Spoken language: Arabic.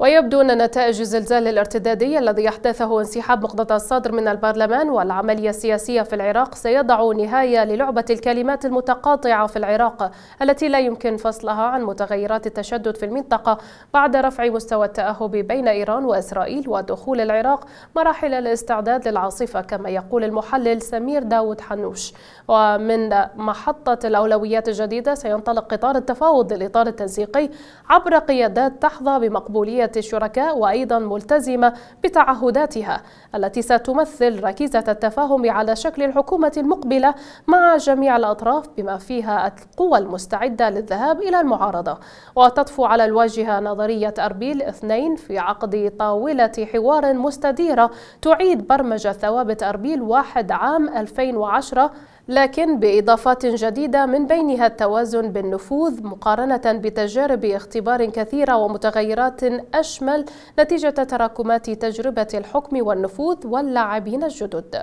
ويبدو أن نتائج الزلزال الارتدادي الذي يحدثه انسحاب مقتدى الصدر من البرلمان والعملية السياسية في العراق سيضع نهاية للعبة الكلمات المتقاطعة في العراق التي لا يمكن فصلها عن متغيرات التشدد في المنطقة بعد رفع مستوى التأهب بين إيران وإسرائيل ودخول العراق مراحل الاستعداد للعاصفة كما يقول المحلل سمير داود حنوش. ومن محطة الأولويات الجديدة سينطلق قطار التفاوض للإطار التنسيقي عبر قيادات تحظى بمقبولية الشركاء وأيضا ملتزمة بتعهداتها التي ستمثل ركيزة التفاهم على شكل الحكومة المقبلة مع جميع الأطراف بما فيها القوى المستعدة للذهاب إلى المعارضة. وتطفو على الواجهة نظرية أربيل اثنين في عقد طاولة حوار مستديرة تعيد برمجة ثوابت أربيل واحد عام 2010 لكن بإضافات جديدة من بينها التوازن بالنفوذ مقارنة بتجارب اختبار كثيرة ومتغيرات أشمل نتيجة تراكمات تجربة الحكم والنفوذ واللاعبين الجدد.